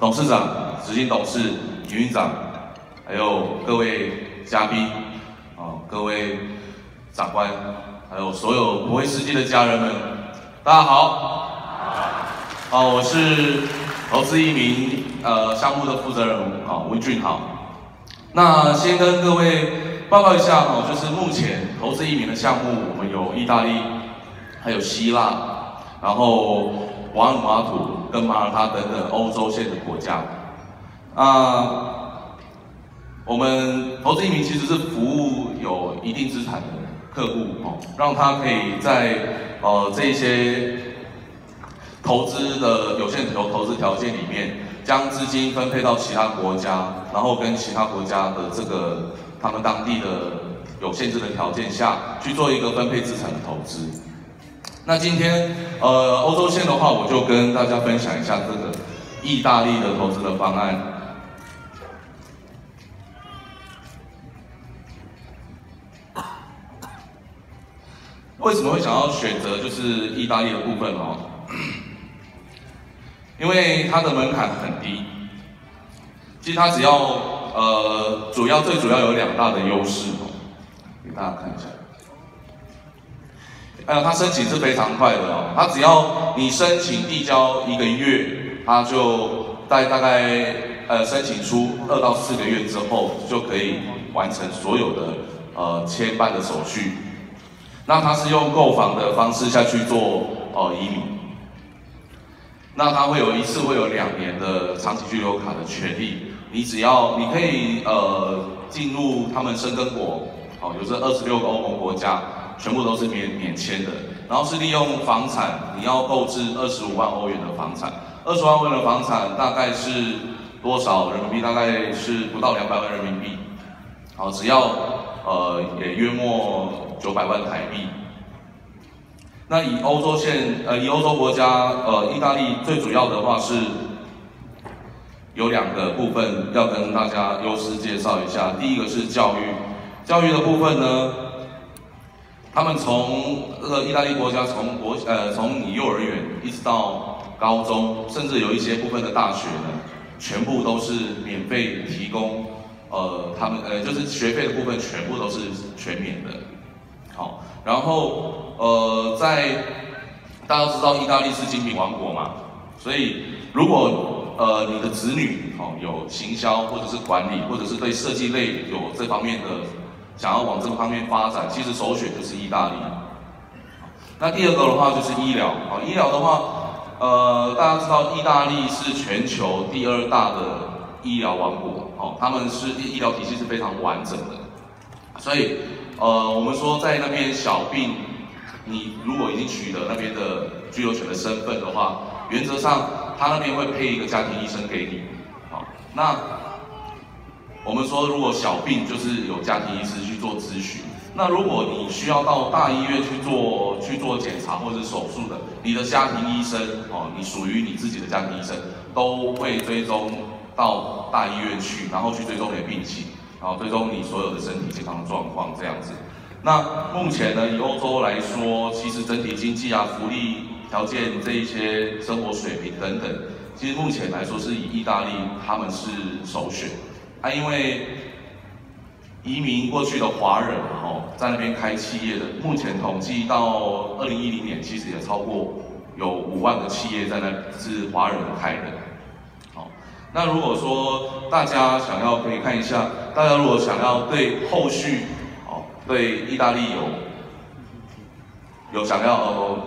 董事长、执行董事、营运长，还有各位嘉宾，啊，各位长官，还有所有不会司机的家人们，大家好。好，我是投资一名呃项目的负责人，啊，温俊豪。那先跟各位报告一下，哦，就是目前投资一名的项目，我们有意大利，还有希腊，然后瓦努阿图跟马耳他等等欧洲线的国家。啊，我们投资移民其实是服务有一定资产的客户，哦，让他可以在呃这些。投资的有限投投资条件里面，将资金分配到其他国家，然后跟其他国家的这个他们当地的有限制的条件下去做一个分配资产的投资。那今天呃欧洲线的话，我就跟大家分享一下这个意大利的投资的方案。为什么会想要选择就是意大利的部分哦？因为它的门槛很低，其实它只要呃，主要最主要有两大的优势哦，给大家看一下。呃，它申请是非常快的哦，它只要你申请递交一个月，它就在大概呃申请出二到四个月之后，就可以完成所有的呃签办的手续。那它是用购房的方式下去做呃移民。那他会有一次会有两年的长期居留卡的权利，你只要你可以呃进入他们申根国，好，有这二十六个欧盟国家，全部都是免免签的，然后是利用房产，你要购置二十五万欧元的房产，二十万欧元的房产大概是多少人民币？大概是不到两百万人民币，好，只要呃也约莫九百万台币。那以欧洲线，呃，以欧洲国家，呃，意大利最主要的话是有两个部分要跟大家优势介绍一下。第一个是教育，教育的部分呢，他们从这个意大利国家从国，呃，从你幼儿园一直到高中，甚至有一些部分的大学呢，全部都是免费提供，呃，他们，呃，就是学费的部分全部都是全免的。好，然后呃，在大家知道意大利是精品王国嘛，所以如果呃你的子女哦有行销或者是管理或者是对设计类有这方面的想要往这方面发展，其实首选就是意大利。那第二个的话就是医疗好，医疗的话，呃，大家知道意大利是全球第二大的医疗王国哦，他们是医疗体系是非常完整的，所以。呃，我们说在那边小病，你如果已经取得那边的居留权的身份的话，原则上他那边会配一个家庭医生给你。好，那我们说如果小病就是有家庭医师去做咨询，那如果你需要到大医院去做去做检查或者手术的，你的家庭医生哦，你属于你自己的家庭医生都会追踪到大医院去，然后去追踪你的病情。然后追踪你所有的身体健康状况这样子。那目前呢，以欧洲来说，其实整体经济啊、福利条件这一些生活水平等等，其实目前来说是以意大利他们是首选。啊，因为移民过去的华人哦，在那边开企业的，目前统计到二零一零年，其实也超过有五万个企业在那是华人开的。好那如果说大家想要可以看一下，大家如果想要对后续哦对意大利有有想要呃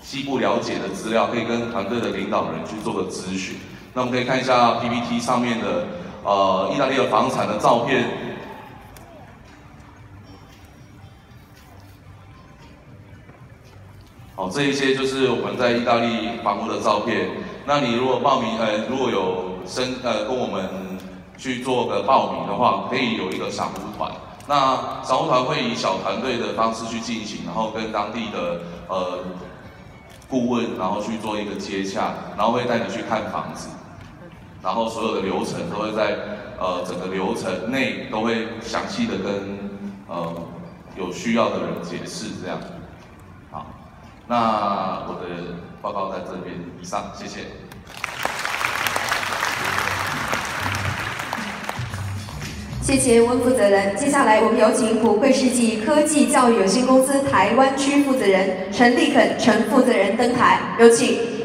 西部了解的资料，可以跟团队的领导人去做个咨询。那我们可以看一下 PPT 上面的呃意大利的房产的照片。好，这一些就是我们在意大利房屋的照片。那你如果报名，呃，如果有申，呃，跟我们去做个报名的话，可以有一个赏屋团。那赏屋团会以小团队的方式去进行，然后跟当地的呃顾问，然后去做一个接洽，然后会带你去看房子，然后所有的流程都会在呃整个流程内都会详细的跟呃有需要的人解释这样。好那我的报告在这边以上谢谢。谢谢温负责人。接下来我们有请普惠世纪科技教育有限公司台湾区负责人陈立肯陈负责人登台有请。